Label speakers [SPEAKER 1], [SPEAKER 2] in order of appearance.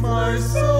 [SPEAKER 1] my soul.